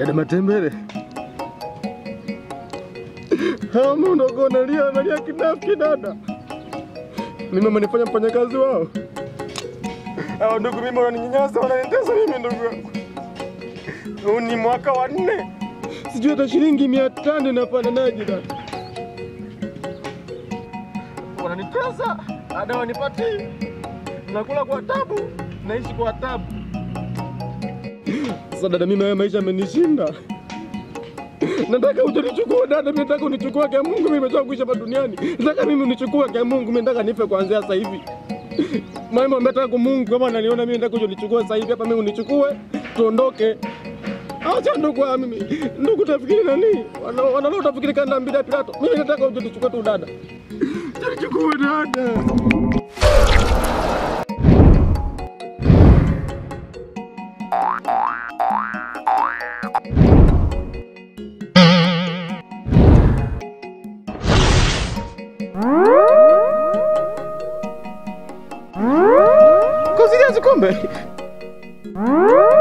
Dada Matembele, hama unakuwa unalia unalia kinafiki dada. Mimi wamenifanya mfanyakazi wao. hawa ndugu, mimi wananinyanyasa, wananitesa mimi ndugu yangu. Huu ni mwaka wa nne, sijui hata shilingi mia tano napanda naje dada. Wananitesa, ada wanipatii, nakula kwa tabu, naishi kwa tabu. Sasa dada, mimi haya maisha amenishinda. Nataka uje nichukue dada, mimi nataka unichukue kwa Mungu, mimi nimetoka kuishi hapa duniani. Nataka mimi unichukue kwa Mungu, mimi nataka nife kuanzia sasa hivi. Mama ametaka kwa Mungu kama ananiona mimi nataka unichukue sasa hivi hapa, mimi unichukue tuondoke. Acha ndugu wa mimi. Ndugu tafikiri nani? Wanalo tafikiri kanda mbili ya Pilato. Mimi nataka uje nichukue tu dada. Nichukue dada. caso, como é?